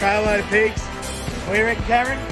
Carload of pigs. What do reckon, Cameron?